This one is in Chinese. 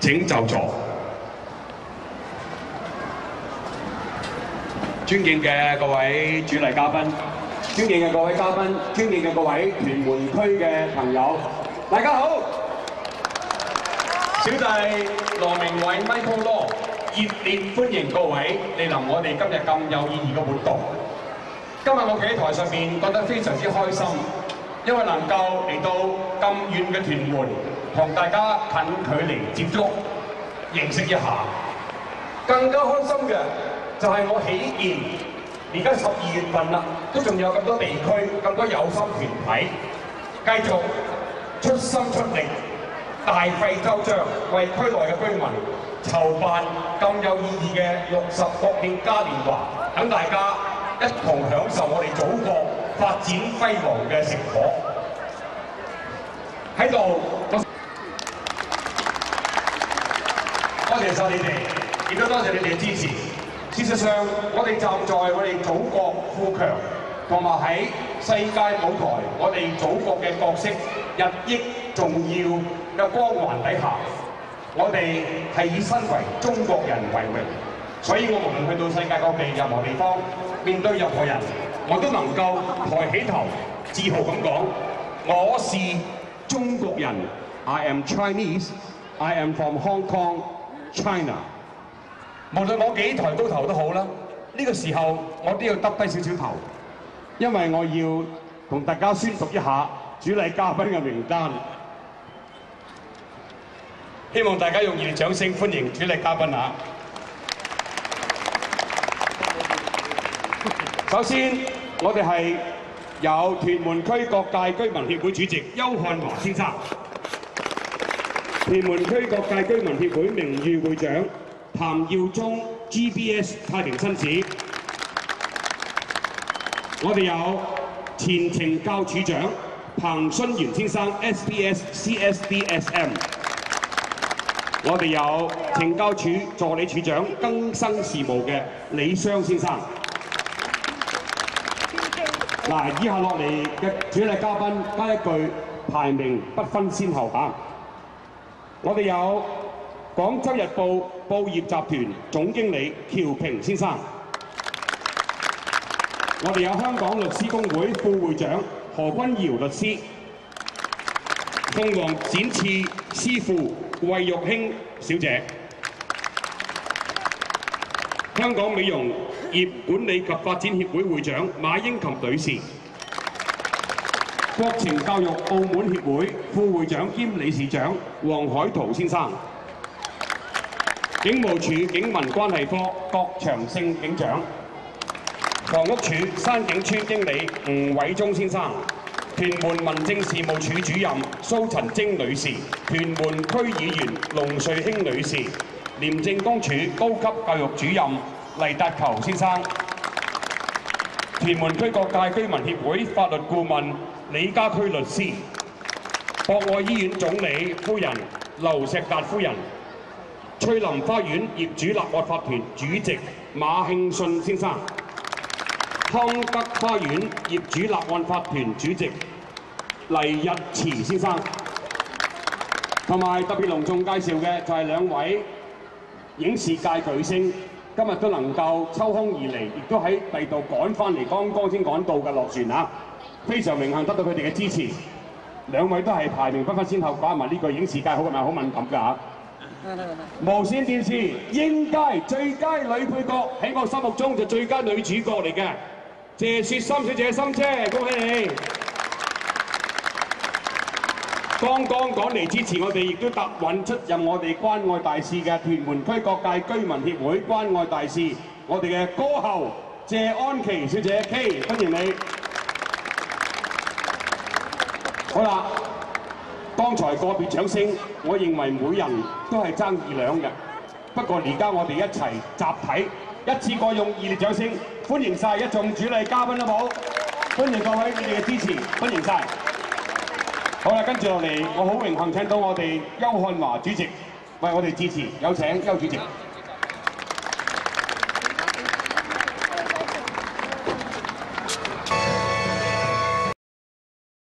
請就座。尊敬嘅各位主禮嘉賓，尊敬嘅各位嘉賓，尊敬嘅各位屯門區嘅朋友，大家好！小弟羅明偉 Michael Law 熱烈歡迎各位嚟臨我哋今日咁有意義嘅活動。今日我企喺台上面覺得非常之開心，因為能夠嚟到咁遠嘅屯門，同大家近距離接觸、認識一下。更加開心嘅就係我喜見，而家十二月份啦，都仲有咁多地區、咁多有心團體繼續出心出力。大費周章，為區內嘅居民籌辦咁有意義嘅六十國慶嘉年華，等大家一同享受我哋祖國發展輝煌嘅成果。喺度，多謝晒你哋，亦都多謝你哋嘅支持。事實上，我哋站在我哋祖國富強同埋喺世界舞台，我哋祖國嘅角色日益重要嘅光環底下，我哋係以身為中國人為榮，所以我無論去到世界各地任何地方，面對任何人，我都能夠抬起頭，自豪咁講：我是中國人，I am Chinese，I am from Hong Kong, China。無論我幾抬高頭都好啦，呢、個時候我都要耷低少少頭，因為我要同大家宣讀一下主禮嘉賓嘅名單。希望大家用熱烈掌聲歡迎主禮嘉賓啊！首先，我哋係有屯門區各界居民協會主席邱漢華先生，屯門區各界居民協會名譽會長譚耀宗 GBS 太平紳士，我哋有前懲教處長彭春元先生 SBS CSDSM。我哋有懲教處助理處長更生事務嘅李湘先生。嗱，以下落嚟嘅主禮嘉賓加一句排名不分先後吧。我哋有廣州日報報業集團總經理喬平先生。我哋有香港律師公會副會長何君堯律師。鳳凰展翅師傅魏玉卿小姐，香港美容業管理及發展協會會長馬英琴女士，國情教育澳門協會副會長兼理事長黃海濤先生，警務處警民關係科郭長勝警長，房屋署山景村經理吳偉忠先生。屯門民政事務處主任蘇陳晶女士，屯門區議員龍瑞卿女士，廉政公署高級教育主任黎達球先生，屯門區各界居民協會法律顧問李家駒律師，博愛醫院總理夫人劉石達夫人，翠林花園業主立案法團主席馬慶信先生。康德花園業主立案法團主席黎日慈先生，同埋特別隆重介紹嘅就係兩位影視界巨星，今日都能夠抽空而嚟，亦都喺第度趕翻嚟，剛剛先趕到嘅落船啊！非常榮幸得到佢哋嘅支持，兩位都係排名不分先後，講埋呢句影視界好係咪好敏感㗎嚇？無線電視應屆最佳女配角喺我心目中就最佳女主角嚟嘅。謝雪心小姐，心姐，恭喜你！剛剛趕嚟支持我哋，亦都答允出任我哋關愛大使嘅屯門區各界居民協會關愛大使，我哋嘅歌后謝安琪小姐 K，歡迎你。好啦，剛才個別掌聲，我認為每人都係爭二兩嘅。不過而家我哋一齊集體。一次過用熱烈掌聲歡迎晒一眾主禮嘉賓，好冇？歡迎各位你哋嘅支持，歡迎晒。好啦，跟住落嚟，我好榮幸請到我哋邱漢華主席為我哋致辭，有請邱主席。